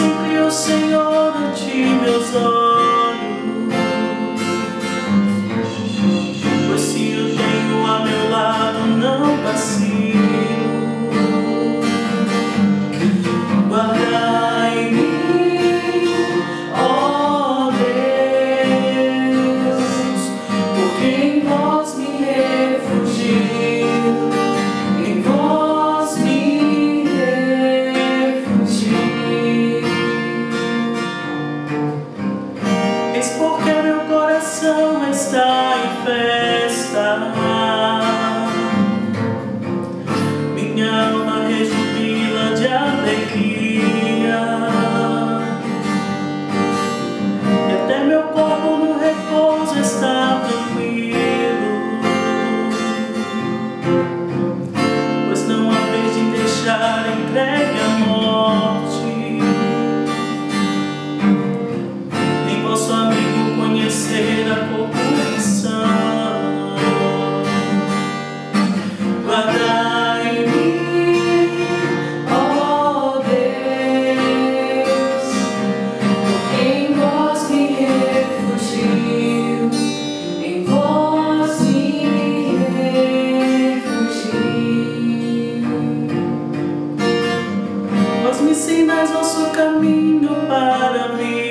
sempre o Senhor de meus olhos. Porque meu coração está em festa. Minha alma rejubila de alegria. E até meu corpo no repouso está tranquilo. Pois não há vez de deixar entregue traz nosso caminho para mim.